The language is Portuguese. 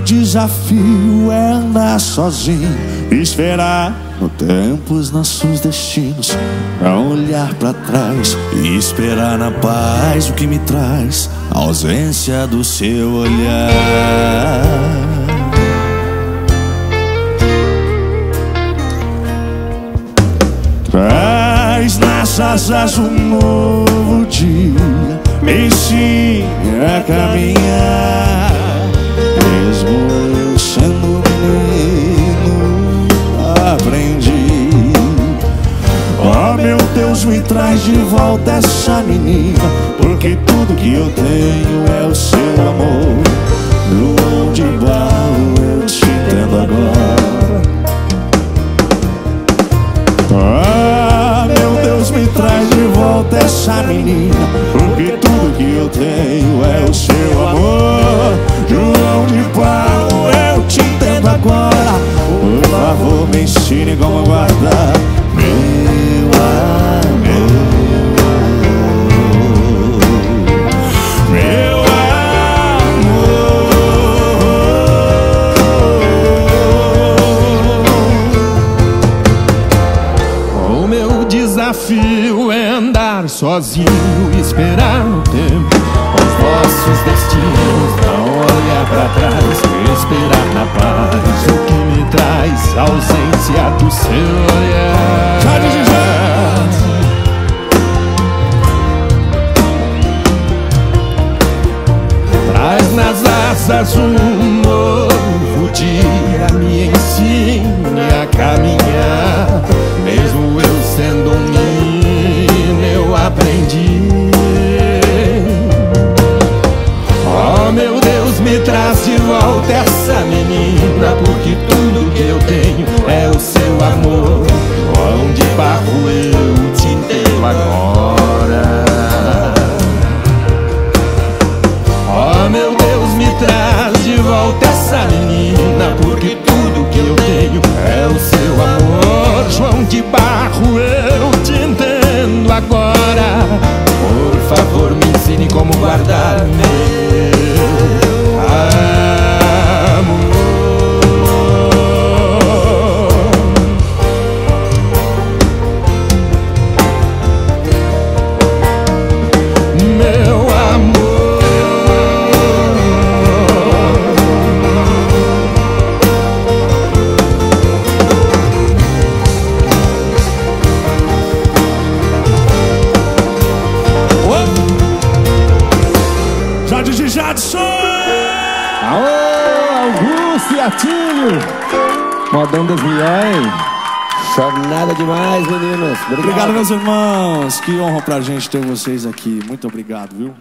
meu desafio é andar sozinho, esperar no tempo os nossos destinos, não olhar para trás e esperar na paz o que me traz a ausência do seu olhar. Traz nessas asas um novo dia, me ensina a caminhar, meu Deus, me traz de volta essa menina, porque tudo que eu tenho é o seu amor. João de barro, eu te entendo agora. Ah, meu Deus, me traz de volta essa menina Porque tudo que eu tenho é o seu amor João de Paulo, eu te entendo agora Por favor, me ensine como guardar desafio é andar sozinho, esperar o tempo, os nossos destinos, não olhar pra trás, nas asas um novo dia, me ensine a caminhar. Mesmo eu sendo um menino, eu aprendi. Oh meu Deus, me traz de volta essa menina, porque tudo que eu tenho é o seu amor. Jade de Jadson! Aô, Augusto e Atílio Modão das Milhões Jornada demais, meninos. Obrigado. Obrigado, meus irmãos. Que honra pra gente ter vocês aqui. Muito obrigado, viu?